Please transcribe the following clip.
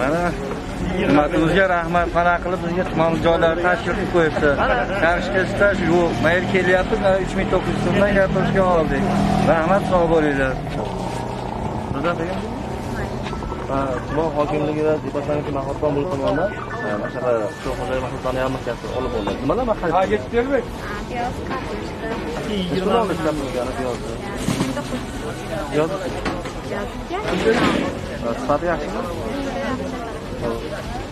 hukumatimizga rahmat. Qanaqa qilib bizga tuman joylarni tashkil qilib qo'yibdi. Karishga staj yo'q mayli kelyapti mana uch ming to'qqiz yuz so'mdan kartoshka oldik. Rahmat sog' bo'linglar. Tuman hokimligida departamenti mahotban bo'lib tomonidan mana shunaqa qishloq xo'jaligi mahsulotlari yarmarkasi olib bo'ldi. Nimalar ha xarid yetib keldik. Piyoz kartoshka yigirma oldi piyozni piyozni piyoz? Piyozga sifati yaxshimi Or,